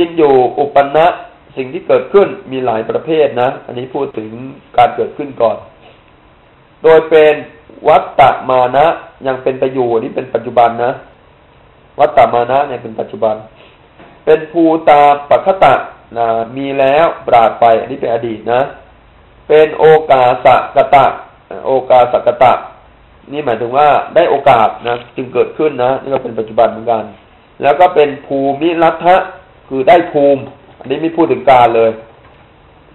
จริงอยู่อุปนะสิ่งที่เกิดขึ้นมีหลายประเภทนะ อันนี้พูดถึงการเกิดขึ้นก่อน โดยเป็นวัตตมานะ ยังเป็นไปอยู่นี่เป็นปัจจุบันนะ วัตตมานะเนี่ยเป็นปัจจุบัน เป็นภูตาปัคตะนะมีแล้วปราดไป อันนี้เป็นอดีตนะ เป็นโอกาสกตะ โอกาสกตะ นี่หมายถึงว่าได้โอกาสนะ จึงเกิดขึ้นนะนี่ก็เป็นปัจจุบันเหมือนกัน แล้วก็เป็นภูมิรัฐะ คือได้ภูมิ อันนี้ไม่พูดถึงการเลย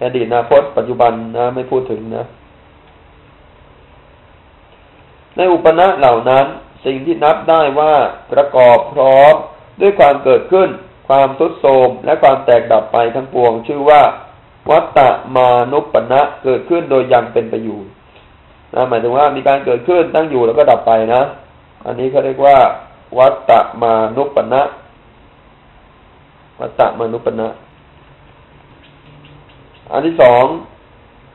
อดีตนะพจปัจจุบันนะไม่พูดถึงนะ ในอุปนะเหล่านั้น สิ่งที่นับได้ว่าประกอบพร้อมด้วยความเกิดขึ้น ความทุดโทมและความแตกดับไปทั้งปวง ชื่อว่า วัตตมานุปนะเกิดขึ้นโดยยังเป็นไปอยู่นะหมายถึงว่ามีการเกิดขึ้นตั้งอยู่แล้วก็ดับไปนะ อันนี้เขาเรียกว่า วัตตมานุปนะ วัตตมนุปนะ อันที่สอง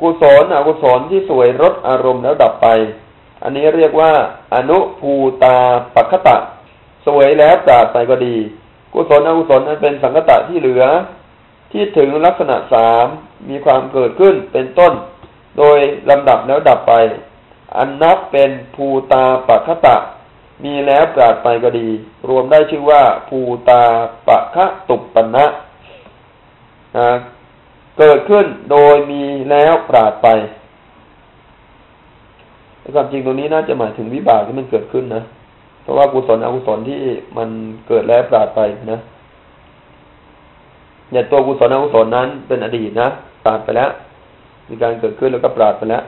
กุศลอกุศลที่สวยรสอารมณ์แล้วดับไป อันนี้เรียกว่า อนุภูตาปัคตะ สวยแล้วจากไปก็ดี กุศลอกุศลนั้นเป็นสังคตะที่เหลือ ที่ถึงลักษณะสามมีความเกิดขึ้นเป็นต้น โดยลำดับแล้วดับไป อันนับเป็นภูตาปัคตะ มีแล้วปราดไปก็ดี รวมได้ชื่อว่าภูตาปะคะตุปปนะเกิดขึ้นโดยมีแล้วปราดไปความจริงตรงนี้น่าจะหมายถึงวิบากที่มันเกิดขึ้นนะ เพราะว่ากุศลอกุศลที่มันเกิดแล้วปราดไปนะเนี่ยตัวกุศลอกุศลนั้นเป็นอดีตนะปราดไปแล้ว มีการเกิดขึ้นแล้วก็ปราดไปแล้ว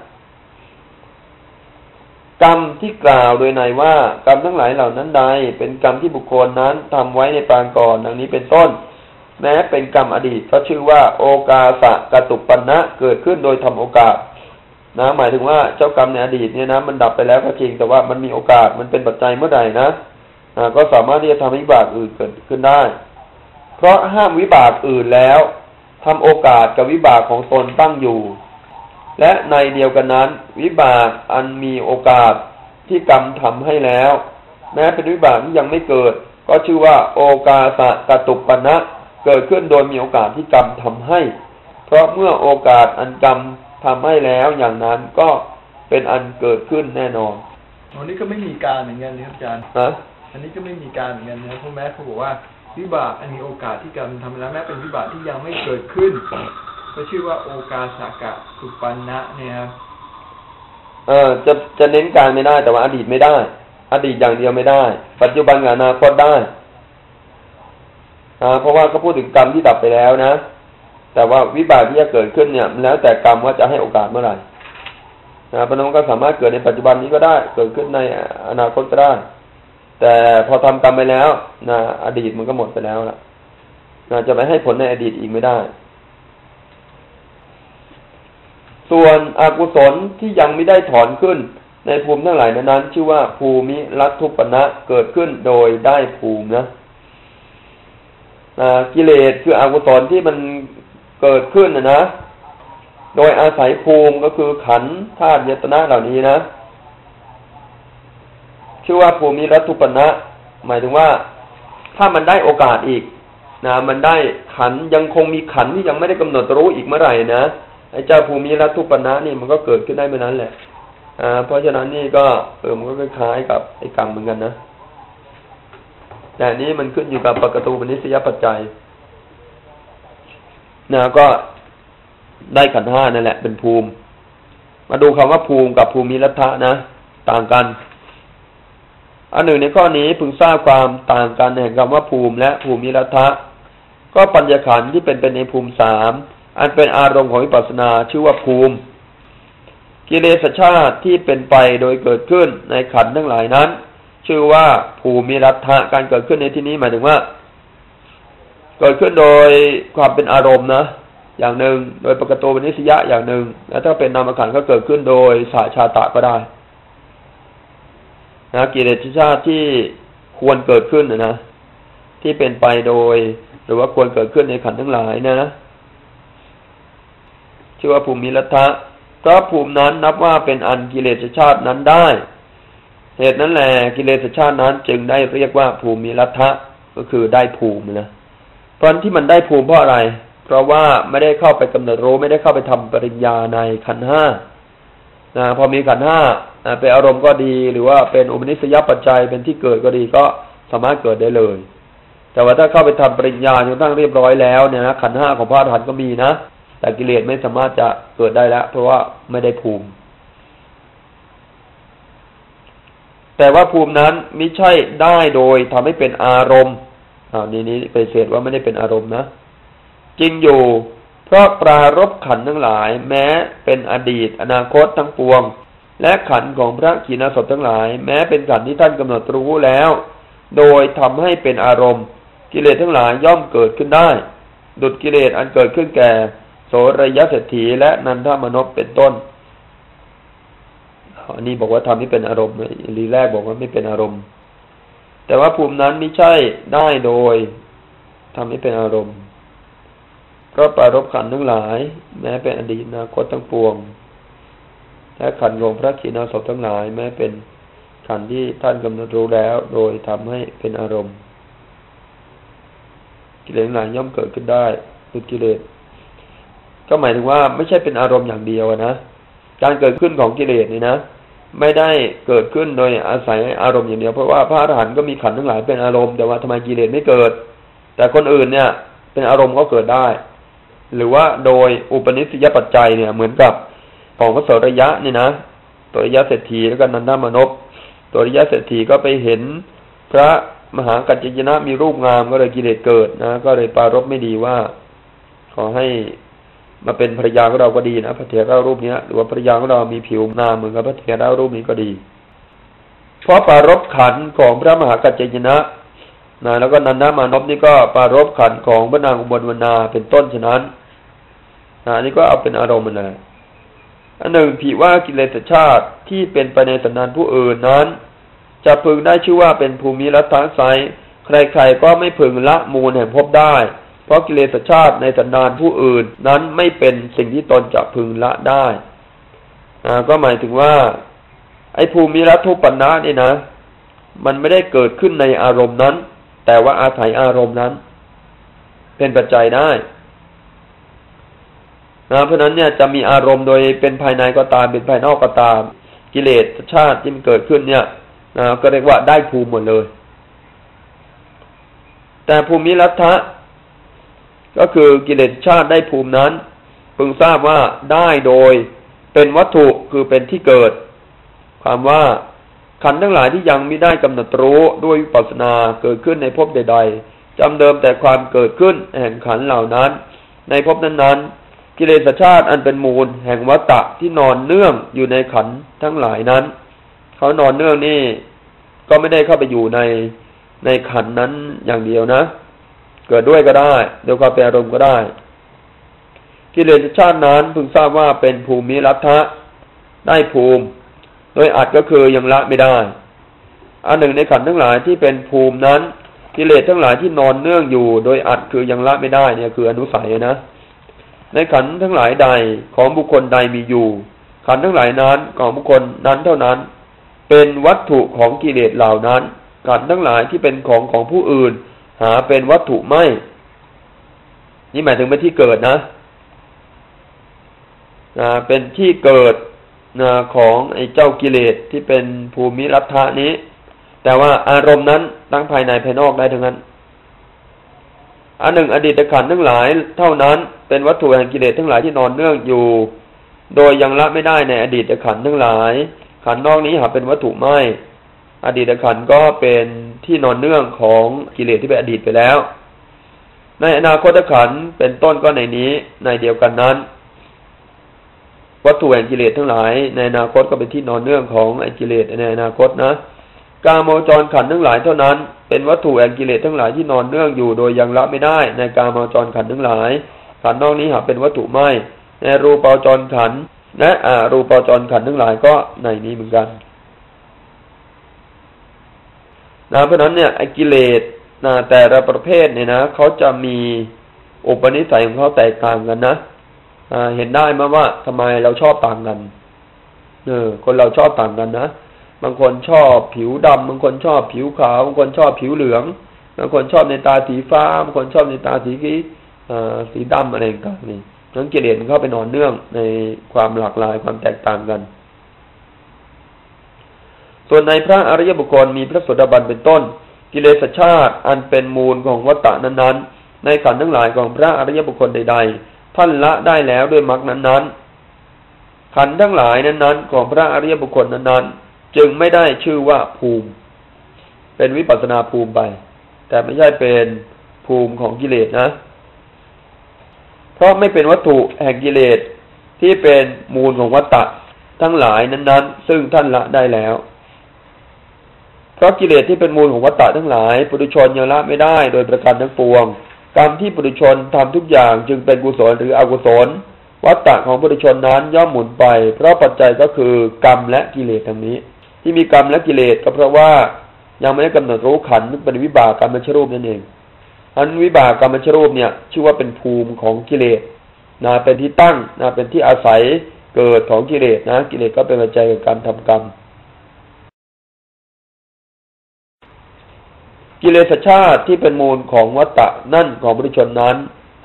กรรมที่กล่าวโดยในว่ากรรมทั้งหลายเหล่านั้นใด เป็นกรรมที่บุคคลนั้นทำไว้ในปางก่อนดังนี้เป็นต้น แม้เป็นกรรมอดีตก็ชื่อว่า โอกาสะกตุปันนะเกิดขึ้นโดยทำโอกาสนะหมายถึงว่าเจ้ากรรมในอดีตเนี่ยนะมันดับไปแล้วก็จริงแต่ว่ามันมีโอกาสมันเป็นปัจจัยเมื่อใดนะก็สามารถที่จะทำวิบากอื่นเกิดขึ้นได้ เพราะห้ามวิบากอื่นแล้วทำโอกาสกับวิบากของตนตั้งอยู่ และในเดียวกันนั้น วิบากอันมีโอกาสที่กรรมทำให้แล้ว แม้เป็นวิบากที่ยังไม่เกิด ก็ชื่อว่าโอกาสะกตุปนะเกิดขึ้นโดยมีโอกาสที่กรรมทำให้ เพราะเมื่อโอกาสอันกรรมทำให้แล้วอย่างนั้นก็เป็นอันเกิดขึ้นแน่นอนอันนี้ก็ไม่มีการเหมือนกันนะครับอาจารย์อันนี้ก็ไม่มีการเหมือนกันนะเพราะแม้เขาบอกว่าวิบากอันมีโอกาสที่กรรมทำแล้วแม้เป็นวิบากที่ยังไม่เกิดขึ้น ก็ชื่อว่าโอกาสากะสุปันนะเนี่ยครับเออจะจะเน้นการไม่ได้แต่ว่าอดีตไม่ได้ อดีตอย่างเดียวไม่ได้ ปัจจุบันกับอนาคตได้เพราะว่าเขาพูดถึงกรรมที่ดับไปแล้วนะ แต่ว่าวิบากที่จะเกิดขึ้นเนี่ย แล้วแต่กรรมว่าจะให้โอกาสเมื่อไหร่นะพนันก็สามารถเกิดในปัจจุบันนี้ก็ได้ เกิดขึ้นในอนาคตก็ได้ แต่พอทำกรรมไปแล้วนะอดีตมันก็หมดไปแล้วละนะจะไปให้ผลในอดีตอีกไม่ได้ ส่วนอกุศลที่ยังไม่ได้ถอนขึ้น ในภูมิทั้งหลายนั้น ชื่อว่าภูมิรัตุปณะเกิดขึ้นโดยได้ภูมินะกิเลสคืออกุศลที่มันเกิดขึ้นนะนะ โดยอาศัยภูมิก็คือขันธาตุยตนะเหล่านี้นะ ชื่อว่าภูมิรัตุปนะ หมายถึงว่า ถ้ามันได้โอกาสอีกนะมันได้ขันยังคงมีขันที่ยังไม่ได้กำหนดรู้อีกเมื่อไหร่นะ ไอ้เจ้าภูมิรัตุปนะนี่มันก็เกิดขึ้นได้เมื่อนั้นแหละ อ่า เพราะฉะนั้นนี่ก็เออมันก็คล้ายกับไอ้กรรมเหมือนกันนะแต่นี้มันขึ้นอยู่กับปกตูปนิสยปัจจัยนะก็ได้ขันห้านั่นแหละ เป็นภูมิ มาดูคำว่าภูมิกับภูมิรัฐะนะ ต่างกันอันหนึ่งในข้อนี้พึงทราบความต่างกันแห่งคำว่าภูมิและภูมิรัฐะก็ปัญญาขันที่เป็นเป็นในภูมิสาม อันเป็นอารมณ์ของวิปัสสนาชื่อว่าภูมิ กิเลสชาติที่เป็นไปโดยเกิดขึ้นในขันธ์ทั้งหลายนั้น ชื่อว่าภูมิรัฐะการเกิดขึ้นในที่นี้หมายถึงว่า เกิดขึ้นโดยความเป็นอารมณ์นะอย่างหนึ่งโดยปกติวนิสยะอย่างหนึ่ง แล้วถ้าเป็นนามขันก็เกิดขึ้นโดยสาชาตะก็ได้นะกิเลสชาติที่ควรเกิดขึ้นนะนะที่เป็นไปโดย หรือว่าควรเกิดขึ้นในขันทั้งหลายนะ ชื่อว่าภูมิรัฐะเพราะภูมินั้นนับว่าเป็นอันกิเลสชาตินั้นได้ เหตุนั้นแหละกิเลสชาตินั้นจึงได้เรียกว่าภูมิรัฐะก็คือได้ภูมินะราะที่มันได้ภูมิเพราะอะไร เพราะว่าไม่ได้เข้าไปกำหนดรู้ไม่ได้เข้าไปทำปริญญาในขันห้านะพอมีขันห้าเป็นอารมณ์ก็ดีหรือว่าเป็นอุปนิสัยปัจจัยเป็นที่เกิดก็ดีก็สามารถเกิดได้เลย แต่ว่าถ้าเข้าไปทำปริญญาจนตั้งเรียบร้อยแล้วเนี่ยนะขันห้าของพระอรหันต์ก็มีนะ แต่กิเลสไม่สามารถจะเกิดได้แล้ว เพราะว่าไม่ได้ภูมิ แต่ว่าภูมินั้นไม่ใช่ได้โดยทำให้เป็นอารมณ์อ่านี้นี้ไปเสดว่าไม่ได้เป็นอารมณ์นะจริงอยู่ เพราะปรารบขันทั้งหลาย แม้เป็นอดีต อนาคตทั้งปวง และขันของพระขีณาสพทั้งหลาย แม้เป็นขันที่ท่านกำหนดรู้แล้ว โดยทำให้เป็นอารมณ์ กิเลสทั้งหลายย่อมเกิดขึ้นได้ ดุดกิเลสอันเกิดขึ้นแก่ โสรยเศรษฐีและนันทมนพเป็นต้นอันนี้บอกว่าทำให้เป็นอารมณ์ลีแรกบอกว่าไม่เป็นอารมณ์ แต่ว่าภูมินั้นไม่ใช่ได้โดยทำให้เป็นอารมณ์ก็ปรารบขันทั้งหลาย แม้เป็นอดีตอนาคตทั้งปวงและขันของพระขีณาสพทั้งหลาย แม้เป็นขันที่ท่านกำหนดรู้แล้ว โดยทำให้เป็นอารมณ์ กิเลสหลายย่อมเกิดขึ้นได้ดุกิเลส ก็หมายถึงว่าไม่ใช่เป็นอารมณ์อย่างเดียวนะการเกิดขึ้นของกิเลสนี่นะไม่ได้เกิดขึ้นโดยอาศัยอารมณ์อย่างเดียวเพราะว่าพระอรหันต์ก็มีขันทั้งหลายเป็นอารมณ์แต่ว่าทำไมกิเลสไม่เกิด แต่คนอื่นเนี่ย เป็นอารมณ์ก็เกิดได้ หรือว่าโดยอุปนิสัยปัจจัยเนี่ยเหมือนกับของพระโสระยะนี่นะตัวระยะเศรษฐีแล้วก็นันทามนพตัวระยะเศรษฐีก็ไปเห็น พระมหากัจจยนะมีรูปงามก็เลยกิเลสเกิดนะ ก็เลยปารบไม่ดีว่า ขอให้ มาเป็นภรรยาของเราก็ดีนะพระเถระรูปนี้หรือว่าภรรยาของเรามีผิวงาเหมือนกับพระเถระรูปนี้ก็ดี เพราะปารบขันของพระมหากัจจยนะนะแล้วก็นันทามานพนี่ก็ปารบขันของพระนางอุบลวรรณาเป็นต้นฉะนั้นนะนี่ก็เอาเป็นอารมณ์นเลยอันหนึ่งผิว่ากิเลสชาติที่เป็นไปในสันดานผู้อื่นนั้น จะพึงได้ชื่อว่าเป็นภูมิรัตน์ไซใครๆก็ไม่พึงละมูลแห่งพบได้ เพราะกิเลสชาติในสันดานผู้อื่นนั้นไม่เป็นสิ่งที่ตนจะพึงละได้ก็หมายถึงว่า ไอ้ภูมิรัตุปันนะนี่นะ มันไม่ได้เกิดขึ้นในอารมณ์นั้น แต่ว่าอาศัยอารมณ์นั้น เป็นปัจจัยได้นะเพราะนั้นเนี่ยจะมีอารมณ์โดยเป็นภายในก็ตามเป็นภายนอกก็ตาม กิเลสชาติที่มันเกิดขึ้นเนี่ยนะก็เรียกว่าได้ภูมิหมดเลย แต่ภูมิรัตะ ก็คือกิเลสชาติได้ภูมินั้น พึงทราบว่าได้โดยเป็นวัตถุคือเป็นที่เกิด ความว่าขันทั้งหลายที่ยังไม่ได้กำหนดรู้ด้วยปัสนาเกิดขึ้นในภพใด ๆจำเดิมแต่ความเกิดขึ้นแห่งขันเหล่านั้น ในภพนั้นๆ กิเลสชาติอันเป็นมูล แห่งวัตตะที่นอนเนื่องอยู่ในขันทั้งหลายนั้น เขานอนเนื่องนี่ ก็ไม่ได้เข้าไปอยู่ในในขันนั้นอย่างเดียวนะ เกิดด้วยก็ได้โดยความเป็นอารมณ์ก็ได้ กิเลสชาตินั้นพึงทราบว่าเป็นภูมิรัฐะได้ภูมิ โดยอัดก็คือยังละไม่ได้ อันหนึ่งในขันทั้งหลายที่เป็นภูมินั้น กิเลสทั้งหลายที่นอนเนื่องอยู่ โดยอัดคือยังละไม่ได้เนี่ยคืออนุสัยนะในขันทั้งหลายใดของบุคคลใดมีอยู่ ขันทั้งหลายนั้นของบุคคลนั้นเท่านั้น เป็นวัตถุของกิเลสเหล่านั้น ขันทั้งหลายที่เป็นของของผู้อื่น หาเป็นวัตถุไม่ นี่หมายถึงเป็นที่เกิดนะนะเป็นที่เกิดนะของไอ้เจ้ากิเลสที่เป็นภูมิรัฐานี้ แต่ว่าอารมณ์นั้นตั้งภายในภายนอกได้ทั้งนั้นอันหนึ่งอดีตขันทั้งหลาย เท่านั้นเป็นวัตถุแห่งกิเลสทั้งหลายที่นอนเนื่องอยู่ โดยยังละไม่ได้ในอดีตขันทั้งหลาย ขันนอกนี้หาเป็นวัตถุไม่ อดีตขันก็เป็น ที่นอนเนื่องของกิเลสที่เป็นอดีตไปแล้ว ในอนาคตขันเป็นต้นก็ในนี้ในเดียวกันนั้น วัตถุแห่งกิเลสทั้งหลาย ในอนาคตก็เป็นที่นอนเนื่องของไอ้กิเลสในอนาคตนะกาโมจรขันทั้งหลายเท่านั้น เป็นวัตถุแห่งกิเลสทั้งหลายที่นอนเนื่องอยู่โดยยังละไม่ได้ ในกาโมจรขันทั้งหลาย ขันนอกนี้หาเป็นวัตถุไม่ในรูปาจรขันและอารูปาจรขันทั้งหลายก็ในนี้เหมือนกัน นะเพราะนั้นเนี่ยไอ้กิเลสนะแต่ละประเภทเนี่ยนะเขาจะมีอุปนิสัยของเขาแตกต่างกันนะเห็นได้มาว่าทำไมเราชอบต่างกันเออคนเราชอบต่างกันนะบางคนชอบผิวดำบางคนชอบผิวขาวบางคนชอบผิวเหลืองบางคนชอบในตาสีฟ้าบางคนชอบในตาสีสีดำอะไรต่างๆนี่นั้นกิเลสมันเข้าไปนอนเนื่องในความหลากหลายความแตกต่างกัน ส่วนในพระอริยบุคคลมีพระโสดาบันเป็นต้น กิเลสชาติอันเป็นมูลของวัตตะนั้นๆ ในขันธ์ทั้งหลายของพระอริยบุคคลใด ๆ ท่านละได้แล้วด้วยมรรคนั้นๆ ขันธ์ทั้งหลายนั้นๆ ของพระอริยบุคคลนั้นๆ จึงไม่ได้ชื่อว่าภูมิ เป็นวิปัสนาภูมิไป แต่ไม่ใช่เป็นภูมิของกิเลสนะ เพราะไม่เป็นวัตถุแห่งกิเลสที่เป็นมูลของวัตตะทั้งหลายนั้น ๆ ซึ่งท่านละได้แล้ว ราะกิเลสที่เป็นมูลของวัตตะทั้งหลายปุถุชนยังละไม่ได้โดยประการทั้งปวง กรรมที่ปุถุชนทำทุกอย่างจึงเป็นกุศลหรืออกุศล วัตตะของปุถุชนนั้นย่อมหมุนไป เพราะปัจจัยก็คือกรรมและกิเลสทั้งนี้ ที่มีกรรมและกิเลสก็เพราะว่ายังไม่ได้กำหนดรู้ขันเป็นวิบากกรรมชรูปนั่นเองอันวิบากกรรมชรูปเนี่ย ชื่อว่าเป็นภูมิของกิเลสนะเป็นที่ตั้งนะเป็นที่อาศัยเกิดของกิเลสนะ กิเลสก็เป็นปัจจัยกับการทำกรรม กิเลสชาติที่เป็นมูลของวัตตะนั่นของบุรุชนนั้น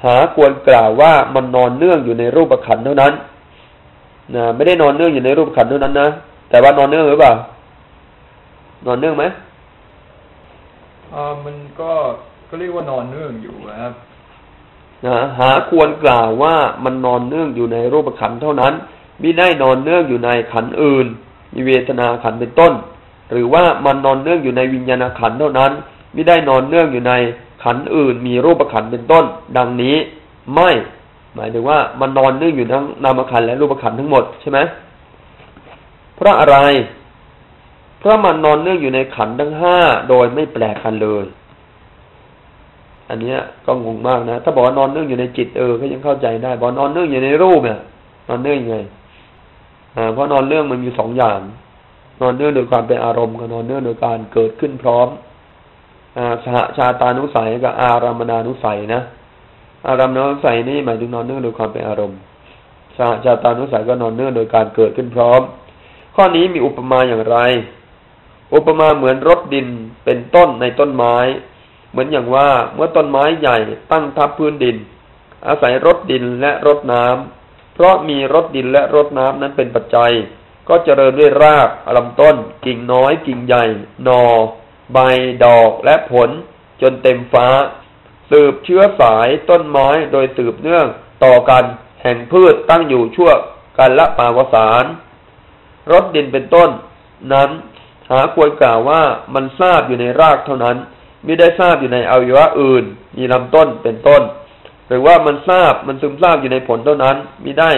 หาควรกล่าวว่ามันนอนเนื่องอยู่ในรูปขันเท่านั้นนะไม่ได้นอนเนื่องอยู่ในรูปขันเท่านั้นนะแต่ว่านอนเนื่องหรือเปล่านอนเนื่องไหมอ่ามันก็ก็เรียกว่านอนเนื่องอยู่ครับนะหาควรกล่าวว่ามันนอนเนื่องอยู่ในรูปขันเท่านั้นมิได้นอนเนื่องอยู่ในขันอื่น มีเวทนาขันเป็นต้น หรือว่ามันนอนเนื่องอยู่ในวิญญาณขันเท่านั้น ไมิได้นอนเนื่องอยู่ในขันอื่นมีรูปขันเป็นต้น ดังนี้ไม่ หมายถึงว่ามันนอนเนื่องอยู่ทั้งนามขันและรูปขันทั้งหมดใช่ไหมเพราะอะไร เพราะมันนอนเนื่องอยู่ในขันทั้งห้าโดยไม่แปลกกันเลย อันเนี้ยก็งงมากนะ ถ้าบอกว่านอนเนื่องอยู่ในจิตเออก็ยังเข้าใจได้ บอกนอนเนื่องอยู่ในรูปเนี่ยนอนเนื่องยังไงเพราะนอนเนื่องมันมีสองอย่าง นอนเนื่องโดยความเป็นอารมณ์กับนอนเนื่องโดยการเกิดขึ้นพร้อม สหชาตานุสัยกับอารามนานุสัยนะ อารามนานุสัยนี่หมายถึงนอนเนื่องโดยความเป็นอารมณ์สหชาตานุสัยก็นอนเนื่องโดยการเกิดขึ้นพร้อม ข้อนี้มีอุปมาอย่างไร อุปมาเหมือนรถดินเป็นต้นในต้นไม้ เหมือนอย่างว่าเมื่อต้นไม้ใหญ่ตั้งทับพื้นดิน อาศัยรดดินและรดน้ำเพราะมีรดดินและรดน้ำนั้นเป็นปัจจัย ก็เจริญด้วยรากลำต้น กิ่งน้อยกิ่งใหญ่นอ ใบดอกและผลจนเต็มฟ้า สืบเชื้อสายต้นไม้โดยสืบเนื่องต่อกันแห่งพืชตั้งอยู่ชั่วกันละปาวสารรดดินเป็นต้น นั้นหาควรกล่าวว่ามันทราบอยู่ในรากเท่านั้น ไม่ได้ทราบอยู่ในอวัยวะอื่น มีลำต้นเป็นต้น หรือว่ามันทราบมันซึมทราบอยู่ในผลเท่านั้นมิได้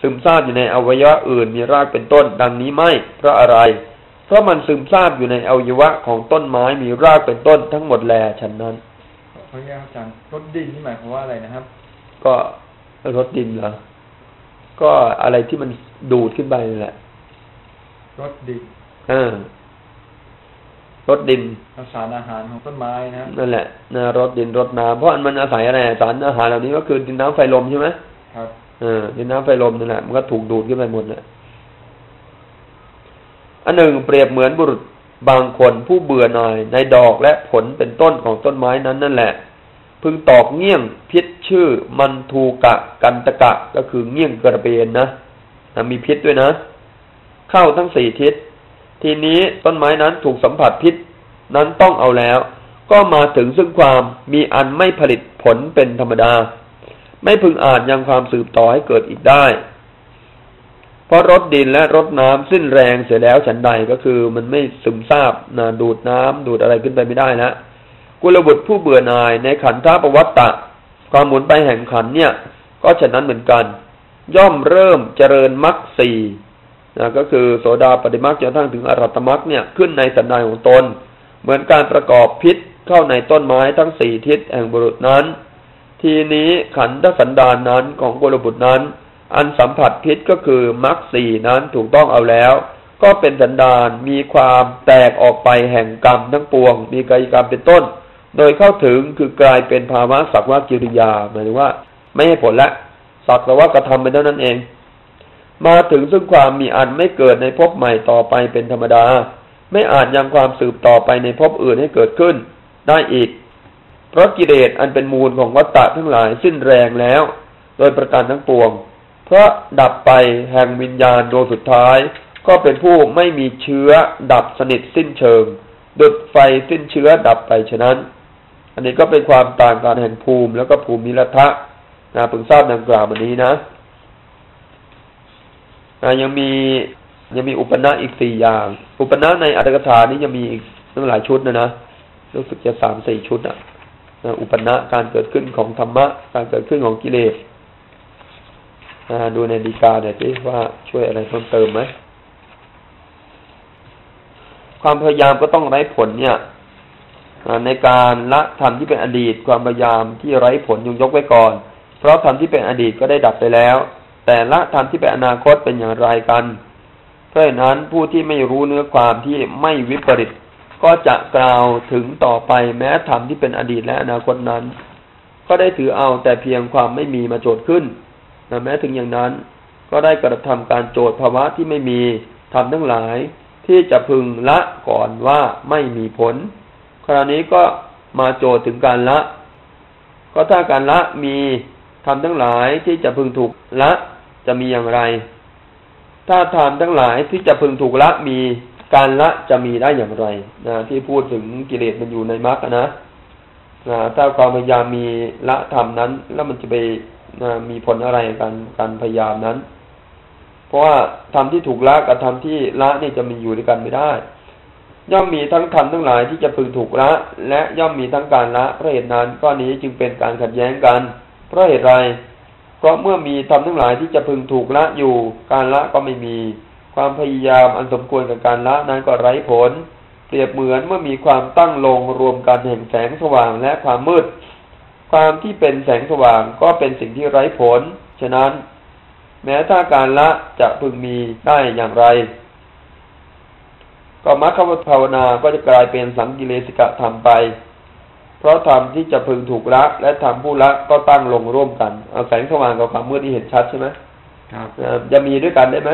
ซึมทราบอยู่ในอวัยวะอื่น มีรากเป็นต้น ดังนี้ไม่เพราะอะไร เพราะมันซึมทราบอยู่ในอวัยวะของต้นไม้มีรากเป็นต้นทั้งหมดแลฉันนั้นขออนุญาตอาจารย์รถดินนี่หมายความว่าอะไรนะครับ ก็รถดินเหรอ ก็อะไรที่มันดูดขึ้นไปนี่แหละ รถดินอ่ารดดินสารอาหารของต้นไม้นะนั่นแหละนะรดดินรดน้ำเพราะมันอาศัยอะไรสารอาหารเหล่านี้ก็คือดินน้ำไฟลมใช่ไหมครับเออดินน้ำไฟลมนั่นแหละมันก็ถูกดูดขึ้นไปหมดเลย อันหนึ่งเปรียบเหมือนบุรุษบางคนผู้เบื่อหน่ายในดอกและผลเป็นต้นของต้นไม้นั้นนั่นแหละ พึงตอกเงี้ยงพิษชื่อมันทูกะกันตะกะก็คือเงี้ยงกระเบนนะมีพิษด้วยนะ เข้าทั้งสี่ทิศ ทีนี้ต้นไม้นั้นถูกสัมผัสพิษนั้นต้องเอาแล้ว ก็มาถึงซึ่งความมีอันไม่ผลิตผลเป็นธรรมดา ไม่พึงอาจยังความสืบต่อให้เกิดอีกได้ เพราะรถดินและรถน้ำสิ้นแรงเสียแล้วฉันใดก็คือ มันไม่ซึมซาบนะดูดน้ำดูดอะไรขึ้นไปไม่ได้นะกุลบุตรผู้เบื่อหน่ายในขันธปวัตตะ ความหมุนไปแห่งขันเนี่ย ก็ฉะนั้นเหมือนกัน ย่อมเริ่มเจริญมรรคสี่นะก็คือโสดาปฏิมาจนทั้งถึงอรัตมรรคเนี่ยขึ้นในสันดานของตน เหมือนการประกอบพิษเข้าในต้นไม้ทั้งสี่ทิศแห่งบุรุษนั้น ทีนี้ขันธสันดานนั้นของบุรุษนั้น อันสัมผัสพิษก็คือมรรคสี่นั้นถูกต้องเอาแล้ว ก็เป็นสันดานมีความแตกออกไปแห่งกรรมทั้งปวง มีกายกรรมเป็นต้น โดยเข้าถึงคือกลายเป็นภาวะสักว่ากิริยาหมายถึงว่า ไม่ให้ผลละสักแต่ว่ากระทำไปเท่านั้นเอง มาถึงซึ่งความมีอันไม่เกิดในภพใหม่ต่อไปเป็นธรรมดา ไม่อาจยังความสืบต่อไปในภพอื่นให้เกิดขึ้น ได้อีก เพราะกิเลสอันเป็นมูลของวัตตะทั้งหลายสิ้นแรงแล้ว โดยประการทั้งปวง เพราะดับไปแห่งวิญญาณโดยสุดท้าย ก็เป็นผู้ไม่มีเชื้อดับสนิทสิ้นเชิง ดุดไฟสิ้นเชื้อดับไปฉะนั้น อันนี้ก็เป็นความต่างกันแห่งภูมิแล้วก็ภูมิละทะนะพึงทราบดังกล่าววันนี้นะนะยังมียังมีอุปนะอีกสี่อย่าง อุปนะในอัตถกถานี้ยังมีอีกตั้งหลายชุดนะนะรู้สึกจะสามสี่ชุดอะนะอุปนะการเกิดขึ้นของธรรมะ การเกิดขึ้นของกิเลส ดูในดีกาเนี่ยที่ว่าช่วยอะไรเพิ่มเติมไหมความพยายามก็ต้องไร้ผลเนี่ยในการละธรรมที่เป็นอดีต ความพยายามที่ไร้ผลยงยกไว้ก่อน เพราะธรรมที่เป็นอดีตก็ได้ดับไปแล้ว แต่ละธรรมที่เป็นอนาคตเป็นอย่างไรกัน เพราะฉะนั้นผู้ที่ไม่รู้เนื้อความที่ไม่วิปริตก็จะกล่าวถึงต่อไปแม้ธรรมที่เป็นอดีตและอนาคตนั้น ก็ได้ถือเอาแต่เพียงความไม่มีมาโจทย์ขึ้น นะแม้ถึงอย่างนั้น ก็ได้กระทำการโจทย์ภาวะที่ไม่มีทำทั้งหลายที่จะพึงละก่อนว่าไม่มีผล คราวนี้ก็มาโจทย์ถึงการละ ก็ถ้าการละมีทำทั้งหลายที่จะพึงถูกละจะมีอย่างไร ถ้าทานทั้งหลายที่จะพึงถูกละมีการละจะมีได้อย่างไรนะที่พูดถึงกิเลสมันอยู่ในมรรคนะนะถ้าความพยายามมีละธรรมนั้น แล้วมันจะไป มีผลอะไรกันการพยายามนั้น เพราะว่าธรรมที่ถูกละกับธรรมที่ละนี่จะมีอยู่ด้วยกันไม่ได้ ย่อมมีทั้งธรรมทั้งหลายที่จะพึงถูกละ และย่อมมีทั้งการละเพราะเหตุนั้นก็นี้จึงเป็นการขัดแย้งกัน เพราะเหตุไรเพราะเมื่อมีทำทั้งหลายที่จะพึงถูกละอยู่ การละก็ไม่มีความพยายามอันสมควรกับการละนั้นก็ไร้ผล เปรียบเหมือนเมื่อมีความตั้งลงรวมกันแห่งแสงสว่างและความมืด ความที่เป็นแสงสว่างก็เป็นสิ่งที่ไร้ผล ฉะนั้น แม้ถ้าการละจะพึงมีได้อย่างไร ก็มรรคภาวนาก็จะกลายเป็นสังกิเลสิกะธรรมไป เพราะธรรมที่จะพึงถูกละ และธรรมผู้ละก็ตั้งลงร่วมกันเอาแสงสว่างกับความมืดที่เห็นชัดใช่ไหมครับจะมีด้วยกันได้ไหม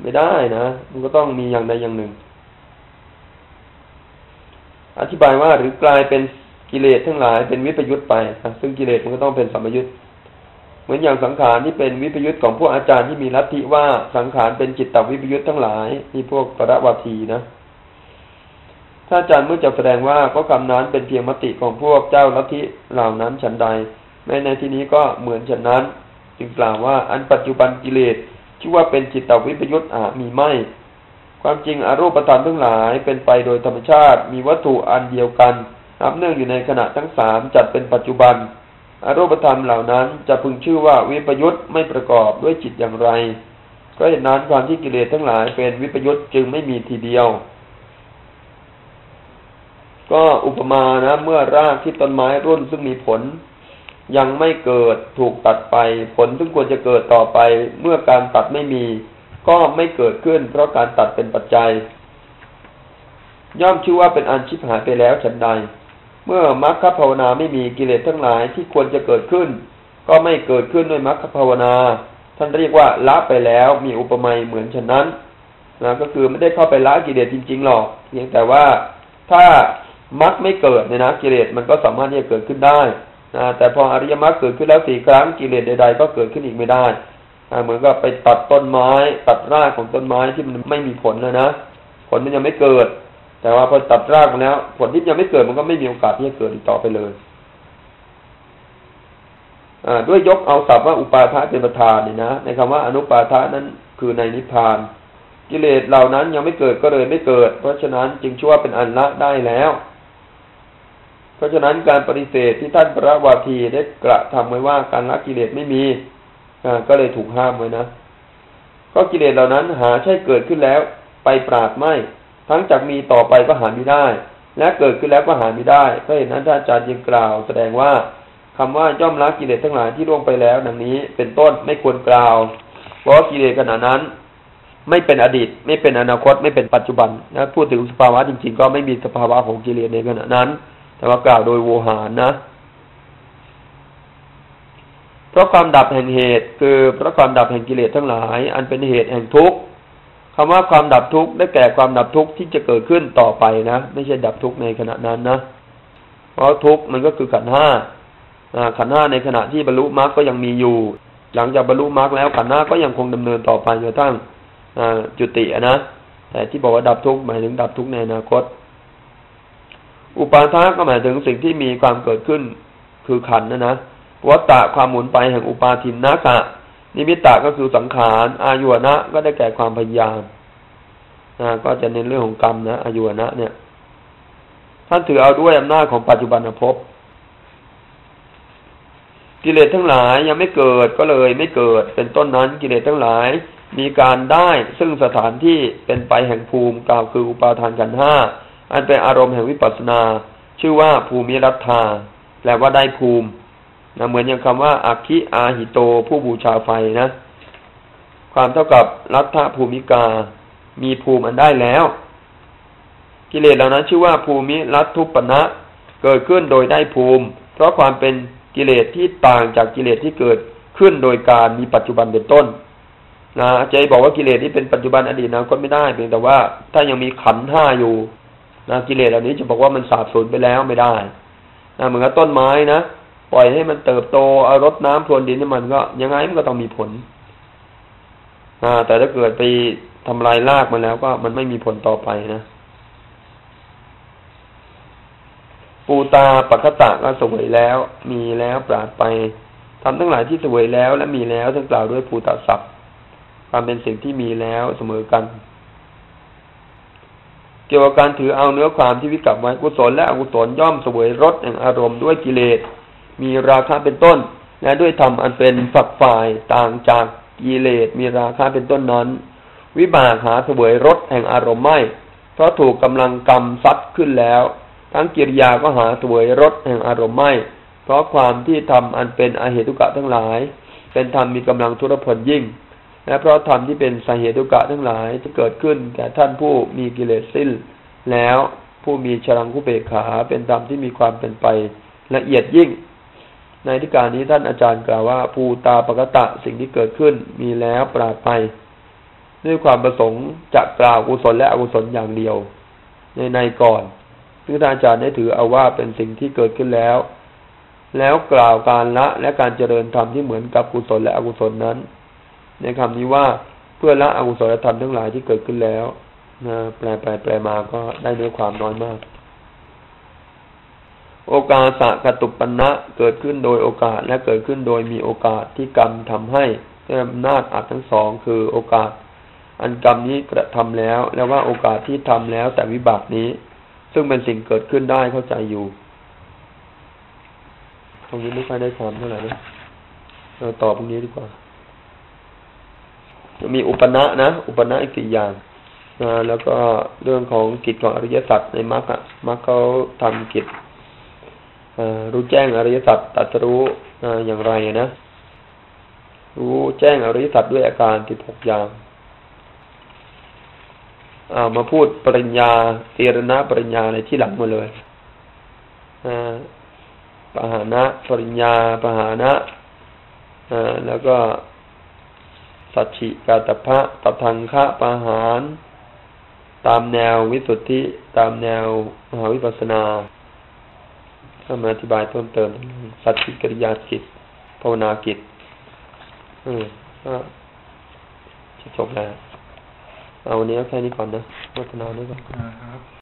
ไม่ได้นะมันก็ต้องมีอย่างใดอย่างหนึ่ง อธิบายว่าหรือกลายเป็น กิเลสทั้งหลายเป็นวิปยุตไปซึ่งกิเลสมันก็ต้องเป็นสัมยุตเหมือนอย่างสังขารที่เป็นวิปยุตของพวกอาจารย์ที่มีลัทธิว่าสังขารเป็นจิตตวิปยุตทั้งหลายนี่พวกประวัตีนะถ้าอาจารย์เมื่อจะแสดงว่าก็คำนั้นเป็นเพียงมติของพวกเจ้าลัทธิเหล่านั้นฉันใด แม้ในที่นี้ก็เหมือนฉันนั้น จึงกล่าวว่าอันปัจจุบันกิเลสชื่อว่าเป็นจิตตวิปยุตอามีไม่ ความจริงอรูปธรรมทั้งหลายเป็นไปโดยธรรมชาติมีวัตถุอันเดียวกัน นับเนื่องอยู่ในขณะทั้งสามจัดเป็นปัจจุบันอรูปธรรมเหล่านั้นจะพึงชื่อว่าวิปยุตไม่ประกอบด้วยจิตอย่างไรก็เห็นนั้นความที่กิเลสทั้งหลายเป็นวิปยุตจึงไม่มีทีเดียว ก็อุปมานะ เมื่อรากที่ต้นไม้รุ่นซึ่งมีผล ยังไม่เกิดถูกตัดไป ผลซึ่งควรจะเกิดต่อไป เมื่อการตัดไม่มี ก็ไม่เกิดขึ้น เพราะการตัดเป็นปัจจัย ย่อมชื่อว่าเป็นอันชิบหายไปแล้วฉันใด เมื่อมรรคภาวนาไม่มีกิเลสทั้งหลายที่ควรจะเกิดขึ้น ก็ไม่เกิดขึ้นด้วยมรรคภาวนา ท่านเรียกว่าละไปแล้วมีอุปมาเหมือนฉะนั้นนะก็คือไม่ได้เข้าไปละกิเลสจริง ๆหรอก เพียงแต่ว่าถ้ามักไม่เกิดเนี่ยนะกิเลสมันก็สามารถที่จะเกิดขึ้นได้นะแต่พออริยมรรคเกิดขึ้นแล้วสี่ครั้งกิเลสใด ๆ ก็เกิดขึ้นอีกไม่ได้นะเหมือนกับไปตัดต้นไม้ ตัดรากของต้นไม้ที่มันไม่มีผลเลยนะผลมันยังไม่เกิด แต่ว่าพอตัดรากมาแล้ว ผลที่ยังไม่เกิดมันก็ไม่มีโอกาสที่จะเกิดอีกต่อไปเลยด้วยยกเอาศัพท์ว่าอุปาทะเป็นประธานเนี่ยนะในคำว่าอนุปาทะนั้นคือในนิพพาน กิเลสเหล่านั้นยังไม่เกิดก็เลยไม่เกิด เพราะฉะนั้นจึงชั่วเป็นอันละได้แล้ว เพราะฉะนั้นการปฏิเสธที่ท่านพระวาทีได้กระทำไว้ว่าการละกิเลสไม่มีก็เลยถูกห้ามไว้นะก็กิเลสเหล่านั้นหาใช่เกิดขึ้นแล้ว ไปปราดไม่ ทั้งจากมีต่อไปก็หาไม่ได้ และเกิดขึ้นแล้วก็หาไม่ได้เพราะเหตุนั้นท่านอาจารย์ยังกล่าว แสดงว่าคำว่าย่อมละกิเลสทั้งหลายที่ล่วงไปแล้ว ดังนี้เป็นต้นไม่ควรกล่าว เพราะกิเลสขณะนั้น ไม่เป็นอดีต ไม่เป็นอนาคตไม่เป็นปัจจุบันนะพูดถึงสภาวะจริง ๆ ก็ไม่มีสภาวะของกิเลสในขณะนั้น แต่ว่ากล่าวโดยโวหารนะเพราะความดับแห่งเหตุ คือเพราะความดับแห่งกิเลสทั้งหลาย อันเป็นเหตุแห่งทุกข์ คำว่าความดับทุกข์ได้แก่ความดับทุกข์ที่จะเกิดขึ้นต่อไปนะ ไม่ใช่ดับทุกข์ในขณะนั้นนะ เพราะทุกข์มันก็คือขันห้าขันห้าในขณะที่บรรลุมรรคก็ยังมีอยู่ หลังจากบรรลุมรรคแล้วขันห้าก็ยังคงดำเนินต่อไปจนทั่งจุตินะ แต่ที่บอกว่าดับทุกข์หมายถึงดับทุกข์ในอนาคต อุปาทาก็หมายถึงสิ่งที่มีความเกิดขึ้นคือขันนะนะวัตตะความหมุนไปแห่งอุปาทินนากะ นิมิตตะก็คือสังขาร อายุวนะก็ได้แก่ความพยายามนะก็จะเน้นเรื่องของกรรมนะอายุวนะเนี่ย ท่านถือเอาด้วยอำนาจของปัจจุบันภพกิเลสทั้งหลายยังไม่เกิดก็เลยไม่เกิด เป็นต้นนั้นกิเลสทั้งหลายมีการได้ซึ่งสถานที่เป็นไปแห่งภูมิกล่าวคืออุปาทานกันห้าอันเป็นอารมณ์แห่งวิปัสสนา ชื่อว่าภูมิรัตธาแปลว่าได้ภูมิ นะเหมือนอย่างคำว่าอคิอาหิโตผู้บูชาไฟนะ ความเท่ากับรัตถภูมิกา มีภูมิอันได้แล้ว กิเลสเหล่านั้นชื่อว่าภูมิรัตทุปนะเกิดขึ้นโดยได้ภูมิ เพราะความเป็นกิเลสที่ต่างจากกิเลสที่เกิดขึ้นโดยการมีปัจจุบันเป็นต้นนะจบอกว่ากิเลสที่เป็นปัจจุบันอดีตนะก็ไม่ได้เพียงแต่ว่าถ้ายังมีขันธ์ห้าอยู่นะกิเลสเหล่านี้จะบอกว่ามันสาบสูญไปแล้วไม่ได้นะเหมือนกับต้นไม้นะ ปล่อยให้มันเติบโตเอารดน้ำพรวนดินให้มันก็ยังไงมันก็ต้องมีผล อ่า แต่ถ้าเกิดไปทำลายรากมันแล้วก็มันไม่มีผลต่อไปนะปูตาปัคตะก็สวยแล้ว มีแล้วปราดไปทำทั้งหลายที่สวยแล้วและมีแล้วทั้งกล่าวด้วยปูตาศัพท์ความเป็นสิ่งที่มีแล้วเสมอกัน เกี่ยวกับการถือเอาเนื้อความที่วิกับไว้กุศลและอกุศลย่อมเสวยรสแห่งอารมณ์ด้วยกิเลส มีราคะเป็นต้นและด้วยธรรมอันเป็นฝักฝ่ายต่างจากกิเลสมีราคะเป็นต้นนั้น วิบากหาเสวยรสแห่งอารมณ์ไม่ เพราะถูกกำลังกรรมซัดขึ้นแล้ว ทั้งกิริยาก็หาเสวยรสแห่งอารมณ์ไม่ เพราะความที่ทำอันเป็นอาเหตุกะทั้งหลาย เป็นธรรมมีกำลังทุรพลยิ่งและเพราะธรรมที่เป็นสาเหตุกะทั้งหลายที่เกิดขึ้นแก่ท่านผู้มีกิเลสสิ้น แล้วผู้มีฉลังคุเบขาเป็นธรรมที่มีความเป็นไปละเอียดยิ่ง ในที่การนี้ท่านอาจารย์กล่าวว่าภูตาปกตะสิ่งที่เกิดขึ้นมีแล้วปราดไป ด้วยความประสงค์จะกล่าวกุศลและอกุศลอย่างเดียว ในในก่อนซึ่งท่านอาจารย์ได้ถือเอาว่าเป็นสิ่งที่เกิดขึ้นแล้ว แล้วกล่าวการละและการเจริญธรรมที่เหมือนกับกุศลและอกุศลนั้น ในคำนี้ว่าเพื่อละอกุศลธรรมทั้งหลายที่เกิดขึ้นแล้วนะแปลไปแปลมาก็ได้เนื้อความน้อยมาก โอกาสะกตุปันะเกิดขึ้นโดยโอกาสและเกิดขึ้นโดยมีโอกาสที่กรรมทำให้ด้วยอำนาจอัดทั้งสองคือโอกาส อันกรรมนี้กระทำแล้ว แล้วว่าโอกาสที่ทำแล้วแต่วิบากนี้ ซึ่งเป็นสิ่งเกิดขึ้นได้เข้าใจอยู่ ตรงนี้ไม่ค่อยได้ความเท่าไหร่นะเราตอบตรงนี้ดีกว่าจะมีอุปนะนะ อุปนะอีกสี่อย่างนะแล้วก็เรื่องของกิจของอริยสัจในมรรคอะมรรคเขาทำกิจ รู้แจ้งอริยสัจตัดรู้อย่างไรนะรู้แจ้งอริยสัจด้วยอาการที่หกอย่างามาพูดปริญญาเตรณะปริญญาในที่หลังมาเลยปหานะปริญญาปหานะแล้วก็สัจฉิกาตพะตัทังคะปะหานตามแนววิสุทธิ ตามแนวมหาวิปัสนา ถ้ามาอธิบายเพิ่มเติมสัจจิกริยาจิตภาวนากิจอืมก็จะจบแล้วเอาวันนี้แค่นี้ก่อนนะวัฒนาด้วยก่อน